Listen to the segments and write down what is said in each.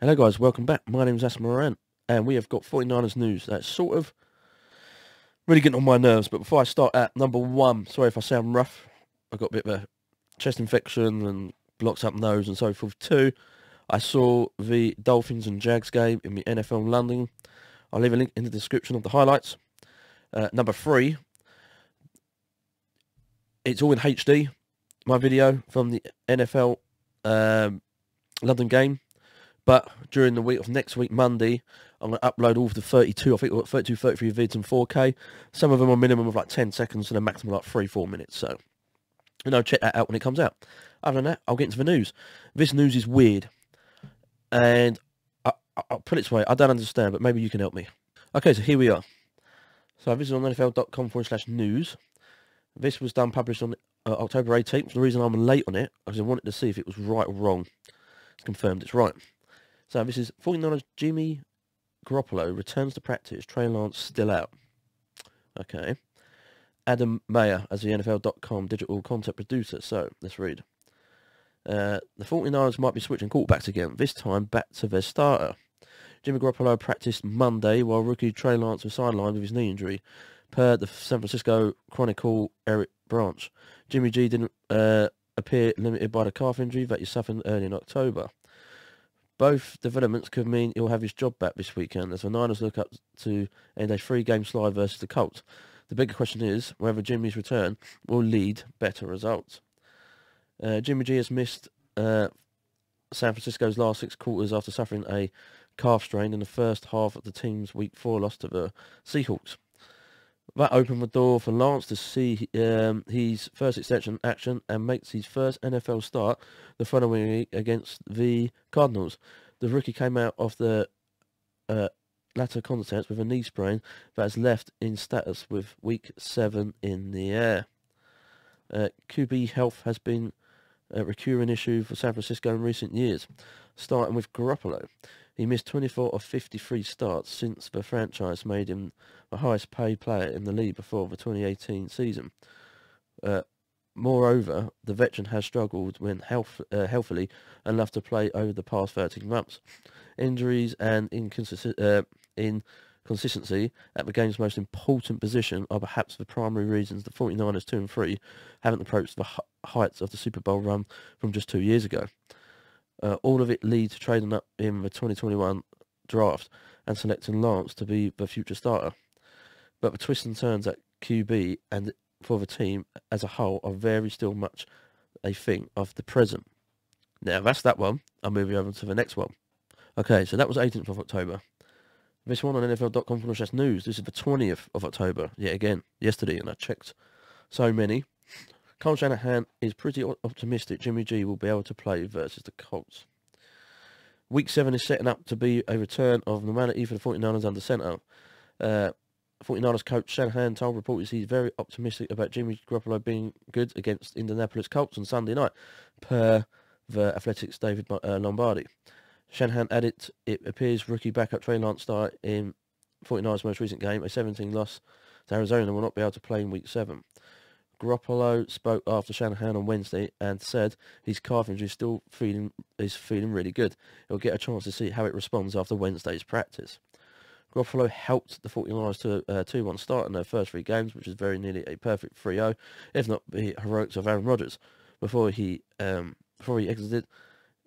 Hello guys, welcome back. My name is As Moran and we have got 49ers news. That's sort of really getting on my nerves. But before I start at number one, sorry if I sound rough. I got a bit of a chest infection and blocks up nose and so forth too. I saw the Dolphins and Jags game in the NFL London. I'll leave a link in the description of the highlights. Uh, number three, it's all in HD. My video from the NFL um, London game. But during the week of next week, Monday, I'm going to upload all of the 32, I think I've got 32, 33 vids in 4K. Some of them are minimum of like 10 seconds and a maximum of like 3, 4 minutes. So, you know, check that out when it comes out. Other than that, I'll get into the news. This news is weird. And I, will put it this way, I don't understand, but maybe you can help me. Okay, so here we are. So this is on NFL.com forward slash news. This was done, published on uh, October 18th. The reason I'm late on it, because I wanted to see if it was right or wrong. It's confirmed it's right. So this is 49ers Jimmy Garoppolo returns to practice. Trey Lance still out. Okay. Adam Maya as the NFL.com digital content producer. So let's read. Uh, the 49ers might be switching quarterbacks again, this time back to their starter. Jimmy Garoppolo practiced Monday while rookie Trey Lance was sidelined with his knee injury. Per the San Francisco Chronicle Eric Branch, Jimmy G didn't uh, appear limited by the calf injury that he suffered early in October. Both developments could mean he'll have his job back this weekend as the Niners look up to end a three-game slide versus the Colts. The bigger question is whether Jimmy's return will lead better results. Uh, Jimmy G has missed uh, San Francisco's last six quarters after suffering a calf strain in the first half of the team's Week 4 loss to the Seahawks. That opened the door for Lance to see um, his first extension action and makes his first NFL start the following week against the Cardinals. The rookie came out of the uh, latter contest with a knee sprain that has left in status with week 7 in the air. Uh, QB health has been a recurring issue for San Francisco in recent years, starting with Garoppolo. He missed 24 of 53 starts since the franchise made him the highest paid player in the league before the 2018 season. Uh, moreover, the veteran has struggled when health, uh, healthily enough to play over the past 13 months. Injuries and uh, inconsistency at the game's most important position are perhaps the primary reasons the 49ers 2 and 3 haven't approached the heights of the Super Bowl run from just two years ago. Uh, all of it leads to trading up in the 2021 draft and selecting Lance to be the future starter. But the twists and turns at QB and for the team as a whole are very still much a thing of the present. Now that's that one. I'm moving over to the next one. Okay, so that was 18th of October. This one on NFL.com from News. This is the 20th of October. Yet again, yesterday, and I checked so many. Kyle Shanahan is pretty optimistic Jimmy G will be able to play versus the Colts. Week 7 is setting up to be a return of normality for the 49ers under centre. Uh, 49ers coach Shanahan told reporters he's very optimistic about Jimmy Garoppolo being good against Indianapolis Colts on Sunday night, per the Athletic's David uh, Lombardi. Shanahan added, it appears rookie backup Trey Lance start in 49ers' most recent game, a 17 loss to Arizona, will not be able to play in Week 7. Garoppolo spoke after Shanahan on Wednesday and said his calf injury is still feeling is feeling really good. He'll get a chance to see how it responds after Wednesday's practice. Garoppolo helped the 49ers to a uh, 2-1 start in their first three games, which is very nearly a perfect 3-0, if not the heroics of Aaron Rodgers, before he um, before he exited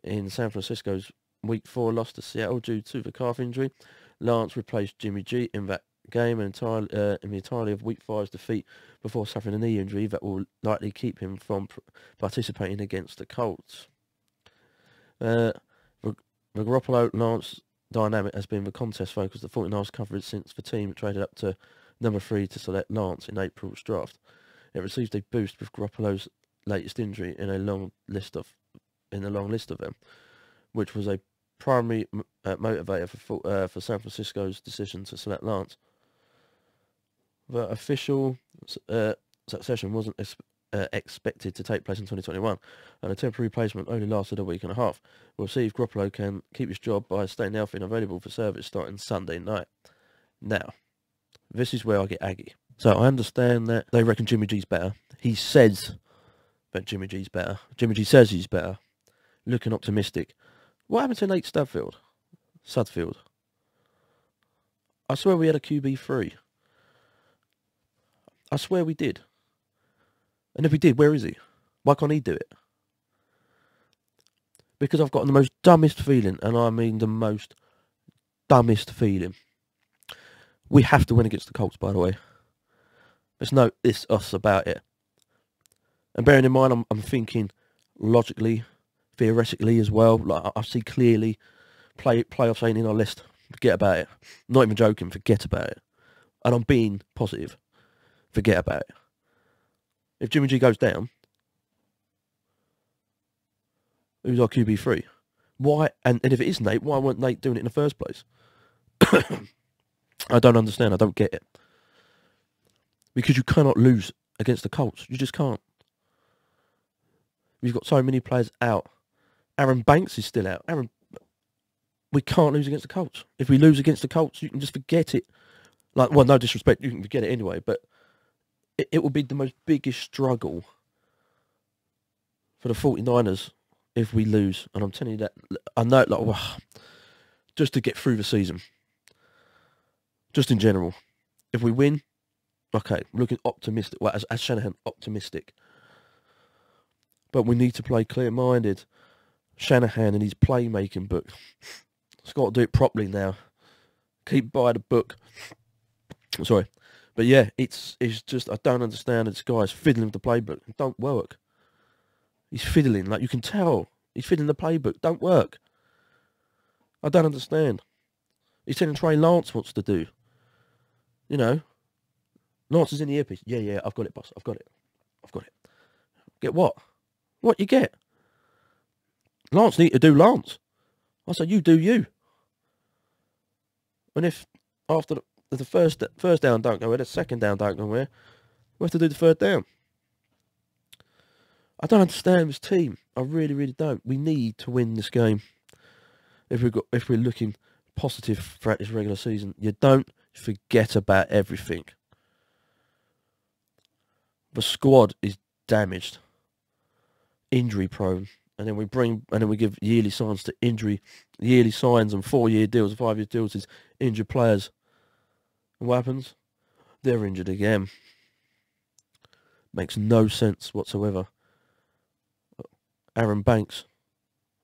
in San Francisco's Week 4 loss to Seattle due to the calf injury. Lance replaced Jimmy G in that game entirely, uh, of Week 5's defeat before suffering a knee injury that will likely keep him from participating against the Colts. Uh, the, the Garoppolo-Lance dynamic has been the contest focus the 49ers coverage since the team traded up to number 3 to select Lance in April's draft. It received a boost with Garoppolo's latest injury in a long list of in a long list of them, which was a primary uh, motivator for uh, for San Francisco's decision to select Lance the official uh, succession wasn't ex- uh, expected to take place in 2021, and a temporary replacement only lasted a week and a half. We'll see if Garoppolo can keep his job by staying healthy and available for service starting Sunday night. Now, this is where I get aggy. So I understand that they reckon Jimmy G's better. He says that Jimmy G's better. Jimmy G says he's better. Looking optimistic. What happened to Nate Stanfield? Sudfield. I swear we had a QB three. I swear we did. And if we did, where is he? Why can't he do it? Because I've got the most dumbest feeling, and I mean the most dumbest feeling. We have to win against the Colts, by the way. There's no this us about it. And bearing in mind, I'm, I'm thinking logically, theoretically as well. Like I, see clearly, play playoffs ain't in our list. Forget about it. Not even joking. Forget about it. And I'm being positive. Forget about it. If Jimmy G goes down, who's our QB three? Why? And, and if it is Nate, why weren't Nate doing it in the first place? I don't understand. I don't get it. Because you cannot lose against the Colts. You just can't. We've got so many players out. Aaron Banks is still out. Aaron, we can't lose against the Colts. If we lose against the Colts, you can just forget it. Like, well, no disrespect, you can forget it anyway. But it, it would be the most biggest struggle for the 49ers if we lose. And I'm telling you that, I know, like, well, just to get through the season. Just in general. If we win, okay, looking optimistic. Well, as, as Shanahan, optimistic. But we need to play clear-minded. Shanahan and his playmaking book. It's got to do it properly now. Keep by the book. Sorry. But yeah, it's it's just I don't understand this guy's fiddling with the playbook. It don't work. He's fiddling, like you can tell. He's fiddling the playbook. Don't work. I don't understand. He's telling Trey Lance wants to do. You know. Lance is in the earpiece. Yeah, yeah, I've got it, boss. I've got it. I've got it. Get what? What you get? Lance need to do Lance. I said, you do you. And if after the, the first first down don't go where, the second down don't go where, we have to do the third down. I don't understand this team. I really, really don't. We need to win this game. If we got, if we're looking positive throughout this regular season, you don't forget about everything. The squad is damaged, injury prone, and then we bring and then we give yearly signs to injury, yearly signs and four year deals, five year deals is injured players. Happens? They're injured again. Makes no sense whatsoever. Aaron Banks,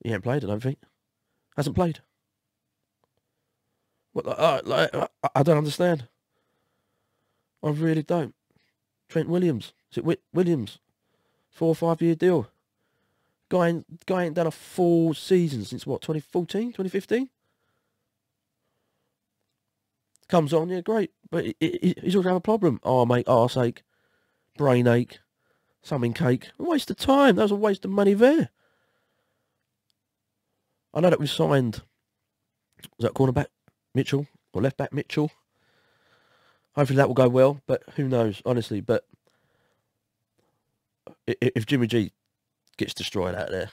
he ain't played. I don't think. Hasn't played. What? Uh, like, I, I don't understand. I really don't. Trent Williams. Is it Whit Williams? Four or five year deal. Guy ain't, guy ain't done a full season since what, 2014, 2015? Comes on, yeah, great. But he, he, he's always have a problem. Oh, mate, arse ache, brain ache, something cake. A waste of time. That was a waste of money there. I know that we signed, was that cornerback Mitchell or left back Mitchell? Hopefully that will go well, but who knows, honestly. But if Jimmy G gets destroyed out there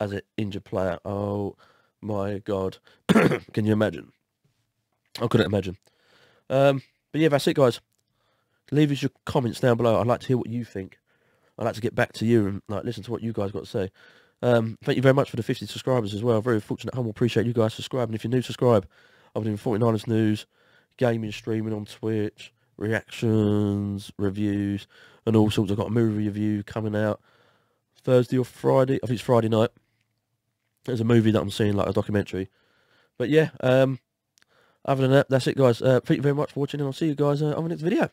as an injured player. Oh my god. Can you imagine? I couldn't imagine. Um, but yeah, that's it, guys. Leave us your comments down below. I'd like to hear what you think. I'd like to get back to you and like listen to what you guys got to say. Um, thank you very much for the 50 subscribers as well. Very fortunate, humble. Appreciate you guys subscribing. If you're new, subscribe. I'm doing 49ers news, gaming, streaming on Twitch, reactions, reviews, and all sorts. I've got a movie review coming out. Thursday or Friday. I think it's Friday night. There's a movie that I'm seeing, like a documentary. But yeah, um, other than that, that's it, guys. Uh, thank you very much for watching, and I'll see you guys uh, on the next video.